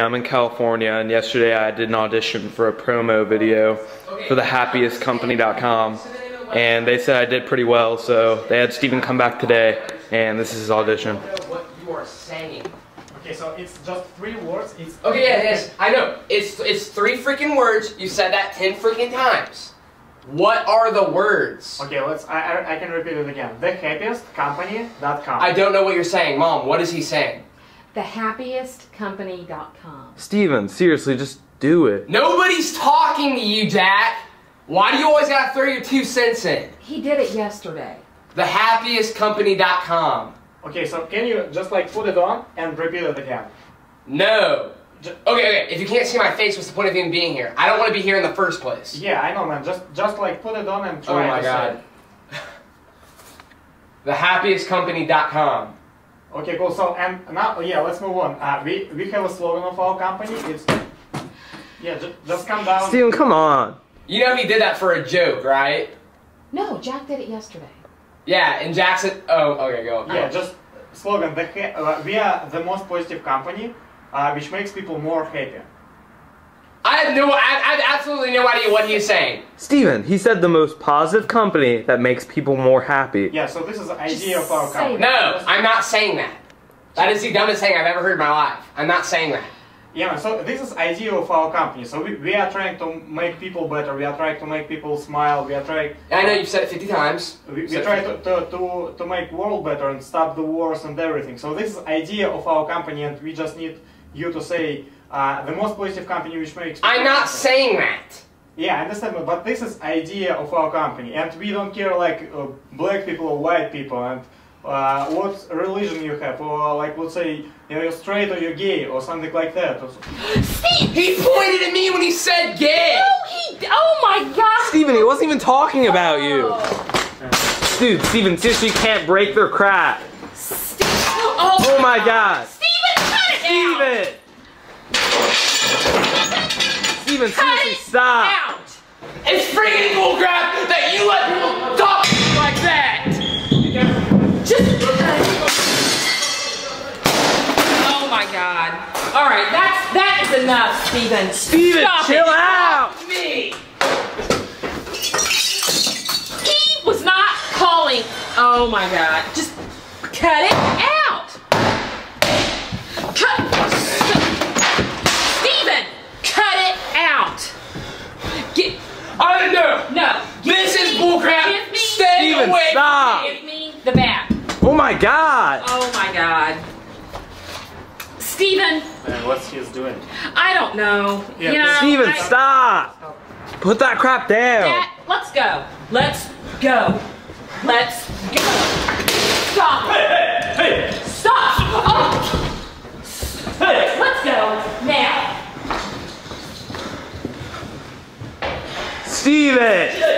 I'm in California, and yesterday I did an audition for a promo video for the happiestcompany.com, and they said I did pretty well, so they had Steven come back today, and this is his audition. What you are saying. Okay, so it's just three words. It's Okay, yeah, yes, I know. It's it's three freaking words. You said that ten freaking times. What are the words? Okay, let's. I, I I can repeat it again. The happiest company.com. I don't know what you're saying, Mom. What is he saying? thehappiestcompany.com. Steven, seriously, just do it. Nobody's talking to you, Jack. Why do you always gotta throw your two cents in? He did it yesterday. Thehappiestcompany.com. Okay, so can you just like put it on and repeat it again? No. Ju- Okay, okay. If you can't see my face, what's the point of even being here? I don't want to be here in the first place. Yeah, I know, man. Just just like put it on and try. Oh it. Oh try my to god. Thehappiestcompany.com. it. Okay, cool. So and now, yeah, let's move on. Uh, we we have a slogan of our company. It's yeah, just, just come down. Steven, come on. You know he did that for a joke, right? No, Jack did it yesterday. Yeah, and Jackson. Oh, okay, go. go. Yeah, just slogan. The ha- uh, we are the most positive company, uh, which makes people more happy. I have no. I, I have absolutely no idea what he's saying. Steven, he said the most positive company that makes people more happy. Yeah, so this is the idea of our say company. No, I'm not saying that. That is the dumbest thing I've ever heard in my life. I'm not saying that. Yeah, so this is idea of our company. So we, we are trying to make people better. We are trying to make people smile. We are trying. I know you've said it 50 times. We, we Said try to, to, to, to make world better and stop the wars and everything. So this is idea of our company, and we just need you to say uh, the most positive company which makes. I'm not happy. saying that. Yeah, I understand, but- but this is idea of our company, and we don't care like uh, black people or white people, and uh, what religion you have, or like let's say you know, you're straight or you're gay or something like that. Steve! He pointed at me when he said gay. No, he. Oh my god! Steven, he wasn't even talking about you. Dude, Steven, seriously, you can't break their crap. Steve. Oh, Oh my god. Steven, cut it out! Steven! Steven, seriously, stop. out! It's freaking bullcrap that you let people talk like that. Just. Oh my god. Alright, that's that is enough, Steven. Steven, Stop chill it. out. Me. He was not calling. Oh my god. Just cut it out. Cut. Steven, cut it out. Get. I don't know. No. Give This is me- bullcrap. Give me. Stay Steven, away. stop. Give me the bat. Oh my god. Oh my god. Steven, And what's he doing? I don't know. Yeah, you know, Steven, I- stop. Put that crap down. Dad, let's go. Let's go. Let's go. Stop stile.